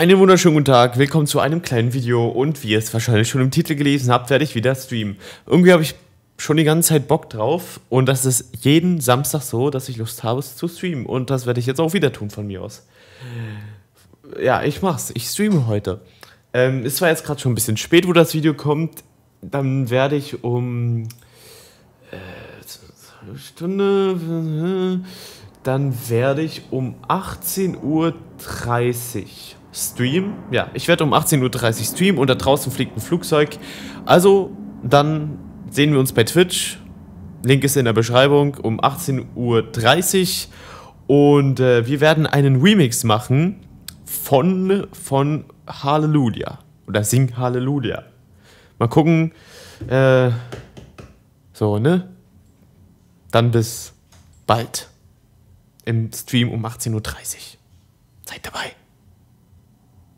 Einen wunderschönen guten Tag, willkommen zu einem kleinen Video. Und wie ihr es wahrscheinlich schon im Titel gelesen habt, werde ich wieder streamen. Irgendwie habe ich schon die ganze Zeit Bock drauf. Und das ist jeden Samstag so, dass ich Lust habe zu streamen. Und das werde ich jetzt auch wieder tun von mir aus. Ja, ich mach's, ich streame heute. Ähm, es war jetzt gerade schon ein bisschen spät, wo das Video kommt, dann werde ich um äh, Stunde, dann werde ich um 18.30 Uhr streamen. Ja, ich werde um 18.30 Uhr streamen und da draußen fliegt ein Flugzeug. Also, dann sehen wir uns bei Twitch. Link ist in der Beschreibung um 18.30 Uhr. Und äh, wir werden einen Remix machen von, von Halleluja. Oder Sing Halleluja. Mal gucken. Äh, so, ne? Dann bis bald. Im Stream um 18.30 Uhr. Seid dabei.